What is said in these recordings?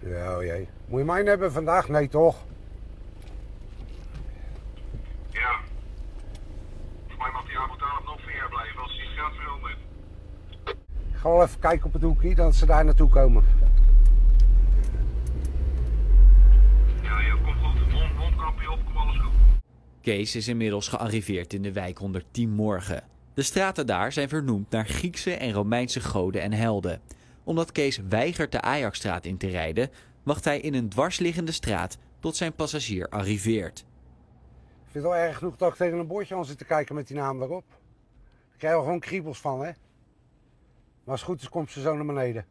Ja, oh jee. Moet je mij hebben vandaag? Nee, toch? Ja. Voor mij mag die avond nog jaar blijven als hij het geld verandert. Ik ga wel even kijken op het hoekje dat ze daar naartoe komen. Ja, ja, kom goed. Mond, mondkapje op, kom alles goed. Kees is inmiddels gearriveerd in de wijk 110 Morgen. De straten daar zijn vernoemd naar Griekse en Romeinse goden en helden. Omdat Kees weigert de Ajaxstraat in te rijden, wacht hij in een dwarsliggende straat tot zijn passagier arriveert. Ik vind het wel erg genoeg dat ik tegen een bordje aan zit te kijken met die naam erop. Daar krijg je gewoon kriebels van, hè? Maar als het goed is, komt ze zo naar beneden.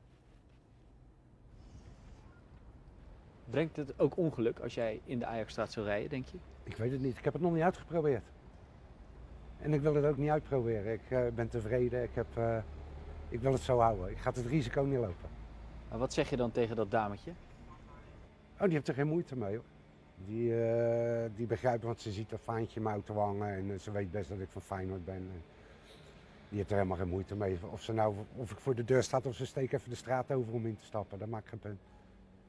Brengt het ook ongeluk als jij in de Ajaxstraat zou rijden, denk je? Ik weet het niet. Ik heb het nog niet uitgeprobeerd. En ik wil het ook niet uitproberen. Ik eh, ben tevreden. Ik, heb, eh, ik wil het zo houden. Ik ga het risico niet lopen. Maar wat zeg je dan tegen dat dametje? Oh, die heeft er geen moeite mee hoor. Die, eh, die begrijpt, want ze ziet dat faantje in mijn auto hangen en eh, ze weet best dat ik van Feyenoord ben. En die heeft er helemaal geen moeite mee. Of, ze nou, of ik voor de deur sta of ze steekt even de straat over om in te stappen. Dat maakt geen punt.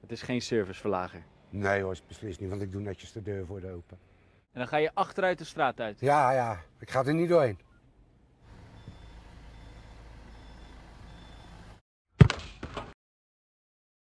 Het is geen serviceverlager. Nee hoor, beslist niet, want ik doe netjes de deur voor de open. En dan ga je achteruit de straat uit. Ja, ja, ik ga er niet doorheen.